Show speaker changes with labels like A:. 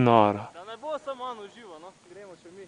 A: Noro.
B: Da ne bo samo on uživo, no, gremo še mi.